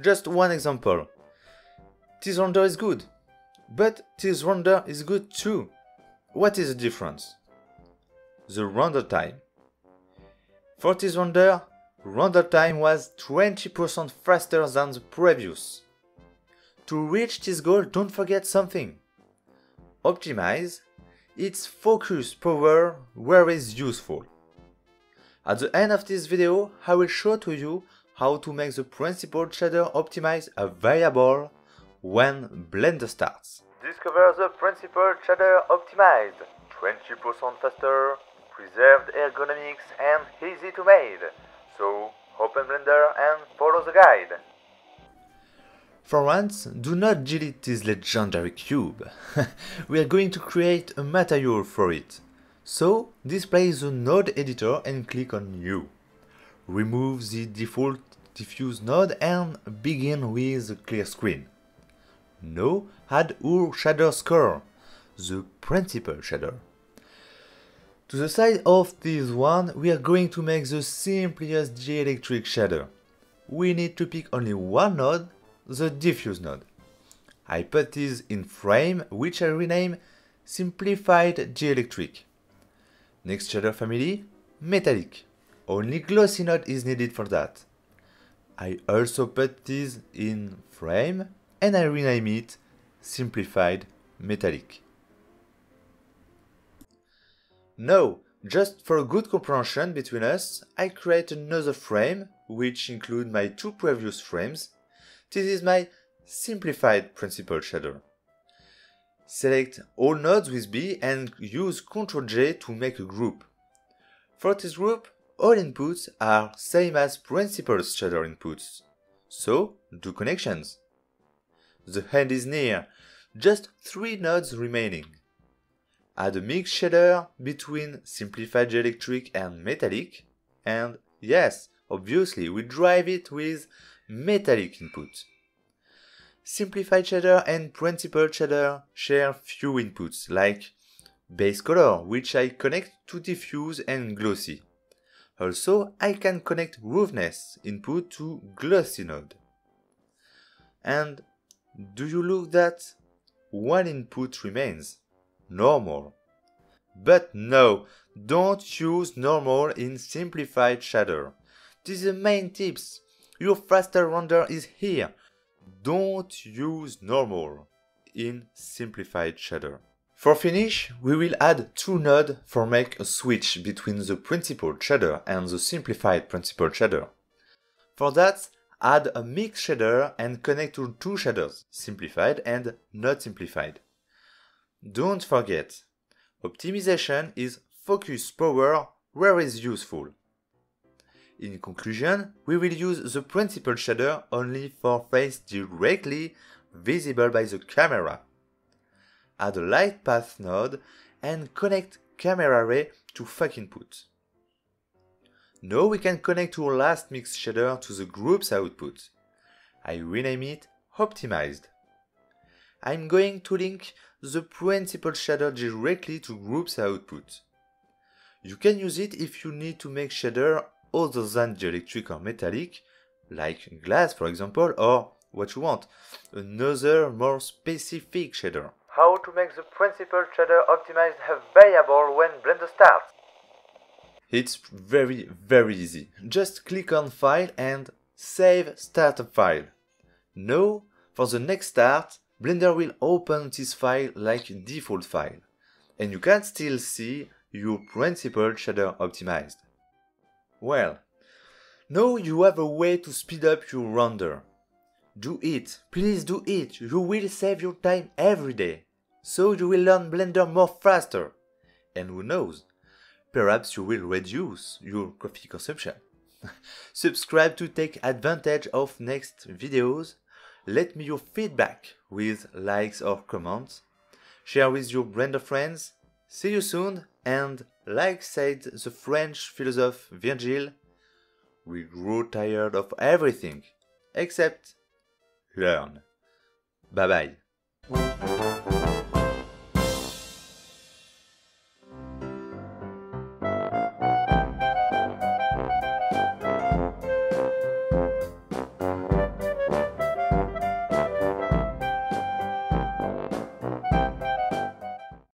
Just one example. This render is good, but this render is good too. What is the difference? The render time. For this render, render time was 20% faster than the previous. To reach this goal, don't forget something. Optimize its focus power where is useful. At the end of this video, I will show to you how to make the principled shader optimize available when Blender starts. Discover the principled shader optimized, 20% faster, preserved ergonomics and easy to make. So open Blender and follow the guide. For once, do not delete this legendary cube. we are going to create a material for it. So, display the node editor and click on New. Remove the default diffuse node and begin with a clear screen. Now, add our shader score, the principled shader. To the side of this one, we are going to make the simplest dielectric shader. We need to pick only one node the diffuse node. I put this in frame, which I rename Simplified Dielectric. Next shader family, Metallic. Only glossy node is needed for that. I also put this in frame and I rename it Simplified Metallic. Now, just for a good comprehension between us, I create another frame, which include my two previous frames, this is my simplified principled shader. Select all nodes with B and use Ctrl J to make a group. For this group, all inputs are same as principled shader inputs. So, do connections. The end is near, just three nodes remaining. Add a mix shader between simplified dielectric and metallic, and yes, obviously we drive it with metallic input. Simplified shader and principled shader share few inputs, like base color, which I connect to diffuse and glossy. Also, I can connect roughness input to glossy node. And do you look that one input remains, normal. But no, don't use normal in simplified shader. This is the main tips. Your faster render is here. Don't use normal in simplified shader. For finish, we will add two nodes for make a switch between the principled shader and the simplified principled shader. For that, add a mix shader and connect to two shaders, simplified and not simplified. Don't forget, optimization is focus power where is useful. In conclusion, we will use the principled shader only for face directly visible by the camera. Add a light path node and connect camera ray to Fac input. Now we can connect our last mix shader to the group's output. I rename it Optimized. I'm going to link the principled shader directly to group's output. You can use it if you need to make shader other than dielectric or metallic, like glass for example, or what you want, another more specific shader. How to make the principled shader optimized have available when Blender starts? It's very very easy. Just click on File and Save Startup File. Now, for the next start, Blender will open this file like default file, and you can still see your principled shader optimized. Well, now you have a way to speed up your render. Do it, please do it, you will save your time every day. So you will learn Blender more faster. And who knows, perhaps you will reduce your coffee consumption. Subscribe to take advantage of next videos. Let me your feedback with likes or comments. Share with your Blender friends. See you soon and like said the French philosopher Virgil, we grow tired of everything except learn. Bye bye.